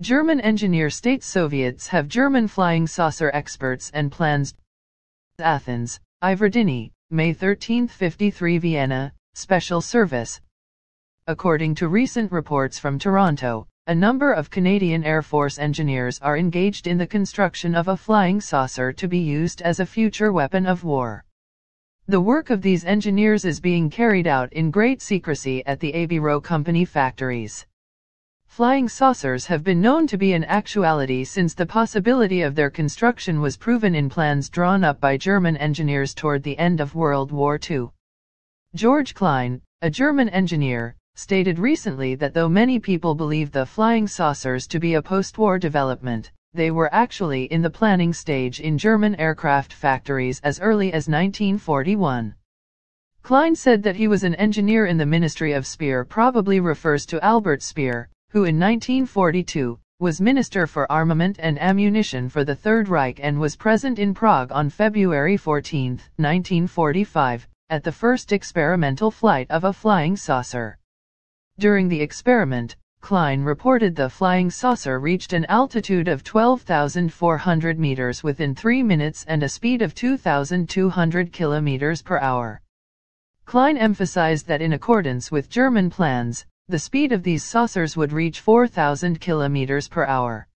German engineer state Soviets have German flying saucer experts and plans. Athens, Iverdini, May 13, 53 Vienna, Special Service. According to recent reports from Toronto, a number of Canadian Air Force engineers are engaged in the construction of a flying saucer to be used as a future weapon of war. The work of these engineers is being carried out in great secrecy at the Avro Company factories. Flying saucers have been known to be an actuality since the possibility of their construction was proven in plans drawn up by German engineers toward the end of World War II. George Klein, a German engineer, stated recently that though many people believe the flying saucers to be a post-war development, they were actually in the planning stage in German aircraft factories as early as 1941. Klein said that he was an engineer in the Ministry of Speer probably refers to Albert Speer, who in 1942 was Minister for Armament and Ammunition for the Third Reich and was present in Prague on February 14, 1945, at the first experimental flight of a flying saucer. During the experiment, Klein reported the flying saucer reached an altitude of 12,400 meters within 3 minutes and a speed of 2,200 kilometers per hour. Klein emphasized that in accordance with German plans, the speed of these saucers would reach 4,000 kilometers per hour.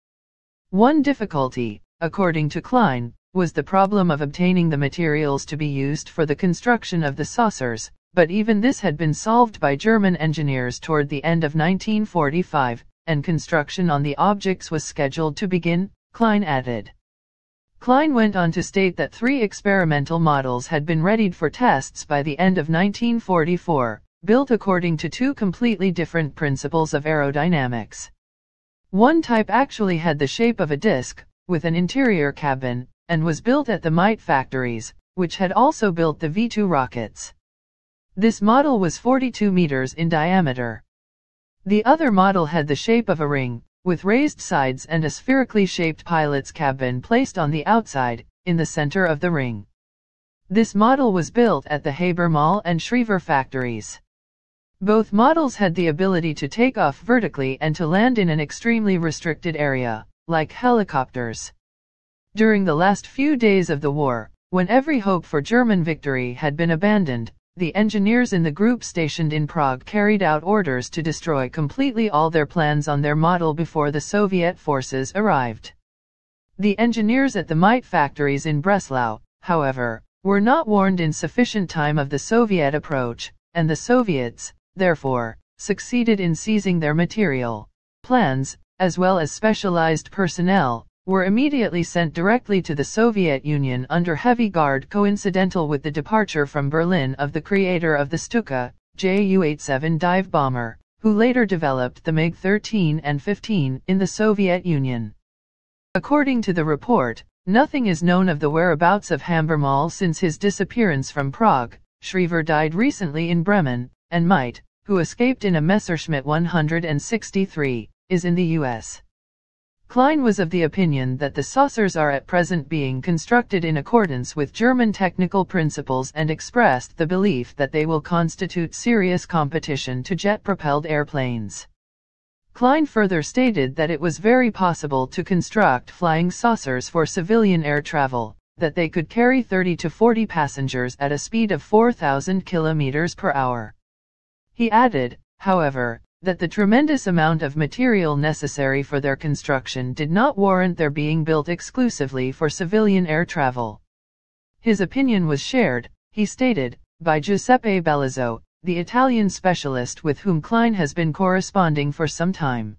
One difficulty, according to Klein, was the problem of obtaining the materials to be used for the construction of the saucers, but even this had been solved by German engineers toward the end of 1945, and construction on the objects was scheduled to begin, Klein added. Klein went on to state that three experimental models had been readied for tests by the end of 1944, built according to two completely different principles of aerodynamics. One type actually had the shape of a disc, with an interior cabin, and was built at the Miethe factories, which had also built the V-2 rockets. This model was 42 meters in diameter. The other model had the shape of a ring, with raised sides and a spherically shaped pilot's cabin placed on the outside, in the center of the ring. This model was built at the Habermohl and Schriever factories. Both models had the ability to take off vertically and to land in an extremely restricted area, like helicopters. During the last few days of the war, when every hope for German victory had been abandoned, the engineers in the group stationed in Prague carried out orders to destroy completely all their plans on their model before the Soviet forces arrived. The engineers at the Miethe factories in Breslau, however, were not warned in sufficient time of the Soviet approach, and the Soviets, therefore, succeeded in seizing their material. Plans, as well as specialized personnel, were immediately sent directly to the Soviet Union under heavy guard coincidental with the departure from Berlin of the creator of the Stuka, Ju-87 dive bomber, who later developed the MiG-13 and 15 in the Soviet Union. According to the report, nothing is known of the whereabouts of Habermohl since his disappearance from Prague. Schriever died recently in Bremen, and Miethe, who escaped in a Messerschmitt 163, is in the U.S. Klein was of the opinion that the saucers are at present being constructed in accordance with German technical principles and expressed the belief that they will constitute serious competition to jet-propelled airplanes. Klein further stated that it was very possible to construct flying saucers for civilian air travel, that they could carry 30 to 40 passengers at a speed of 4,000 kilometers per hour. He added, however, that the tremendous amount of material necessary for their construction did not warrant their being built exclusively for civilian air travel. His opinion was shared, he stated, by Giuseppe Belluzzo, the Italian specialist with whom Klein has been corresponding for some time.